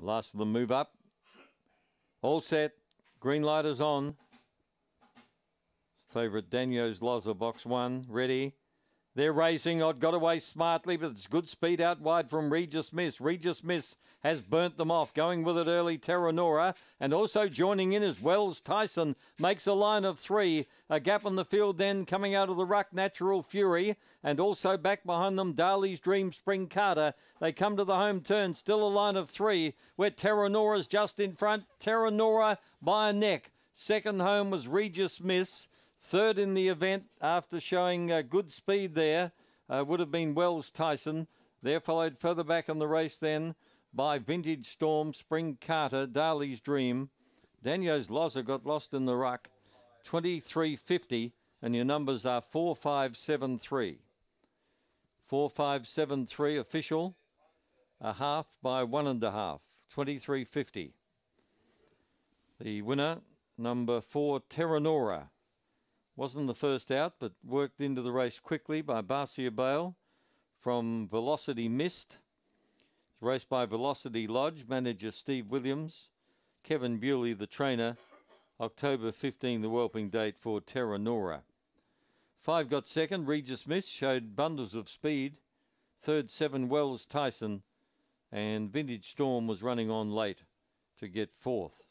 Last of them move up. All set. Green light is on. Favourite Daniel's Loza, box one. Ready. They're racing. I'd got away smartly, but it's good speed out wide from Regis Miss. Regis Miss has burnt them off. Going with it early, Terra Nora. And also joining in is Wells Tyson. Makes a line of three. A gap on the field then coming out of the ruck, Natural Fury. And also back behind them, Darley's Dream Spring Carter. They come to the home turn. Still a line of three where Terra Nora's just in front. Terra Nora by a neck. Second home was Regis Miss. Third in the event after showing uh, good speed there uh, would have been Wells Tyson. There followed further back in the race then by Vintage Storm, Spring Carter, Darley's Dream. Daniel's Loza got lost in the ruck. 23.50 and your numbers are 4573. 4573 official. A half by one and a half. 23.50. The winner, number four, Terra Nora. Wasn't the first out, but worked into the race quickly by Barcia Bale from Velocity Mist. Raced by Velocity Lodge, manager Steve Williams. Kevin Bewley, the trainer. October 15, the whelping date for Terra Nora. Five got second. Regis Miss showed bundles of speed. Third, seven, Wells Tyson. And Vintage Storm was running on late to get fourth.